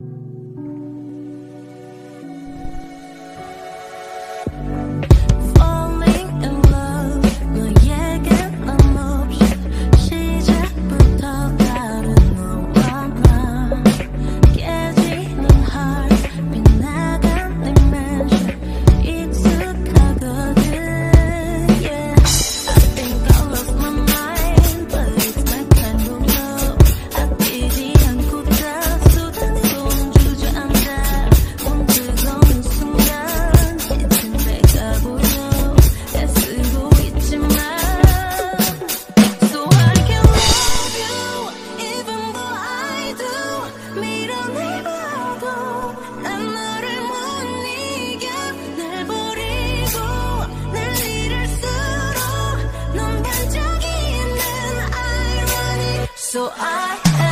Falling So I